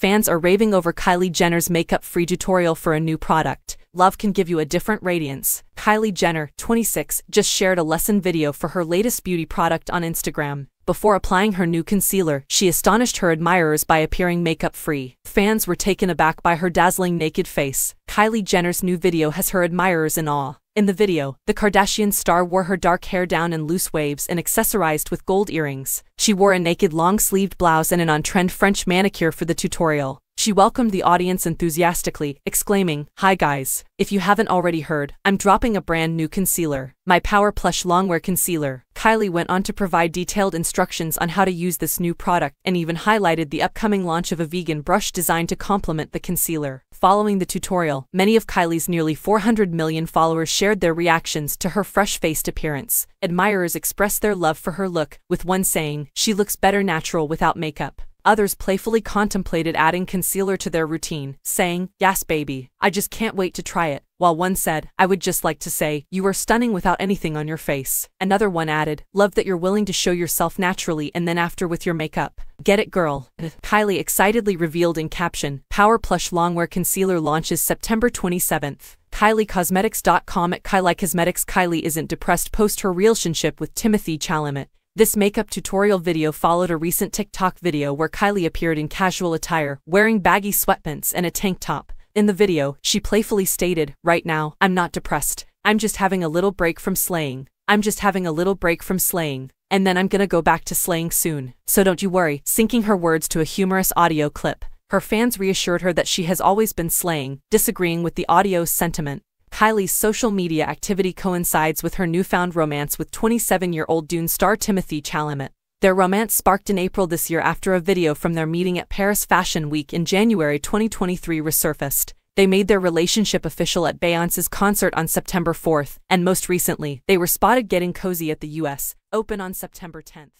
fans are raving over Kylie Jenner's makeup-free tutorial for a new product. Love can give you a different radiance. Kylie Jenner, 26, just shared a lesson video for her latest beauty product on Instagram. Before applying her new concealer, she astonished her admirers by appearing makeup-free. Fans were taken aback by her dazzling naked face. Kylie Jenner's new video has her admirers in awe. In the video, the Kardashian star wore her dark hair down in loose waves and accessorized with gold earrings. She wore a naked long-sleeved blouse and an on-trend French manicure for the tutorial. She welcomed the audience enthusiastically, exclaiming, Hi guys, if you haven't already heard, I'm dropping a brand new concealer, my Power Plush Longwear Concealer. Kylie went on to provide detailed instructions on how to use this new product and even highlighted the upcoming launch of a vegan brush designed to complement the concealer. Following the tutorial, many of Kylie's nearly 400 million followers shared their reactions to her fresh-faced appearance. Admirers expressed their love for her look, with one saying, she looks better natural without makeup. Others playfully contemplated adding concealer to their routine, saying, Yes baby, I just can't wait to try it. While one said, I would just like to say, you are stunning without anything on your face. Another one added, love that you're willing to show yourself naturally and then after with your makeup. Get it girl. Kylie excitedly revealed in caption, Power Plush Longwear Concealer launches September 27th. KylieCosmetics.com at Kylie Cosmetics Kylie isn't depressed post her relationship with Timothy Chalamet. This makeup tutorial video followed a recent TikTok video where Kylie appeared in casual attire, wearing baggy sweatpants and a tank top. In the video, she playfully stated, Right now, I'm not depressed. I'm just having a little break from slaying. I'm just having a little break from slaying. And then I'm gonna go back to slaying soon. So don't you worry, syncing her words to a humorous audio clip. Her fans reassured her that she has always been slaying, disagreeing with the audio's sentiment. Kylie's social media activity coincides with her newfound romance with 27-year-old Dune star Timothy Chalamet. Their romance sparked in April this year after a video from their meeting at Paris Fashion Week in January 2023 resurfaced. They made their relationship official at Beyonce's concert on September 4th, and most recently, they were spotted getting cozy at the US Open on September 10th.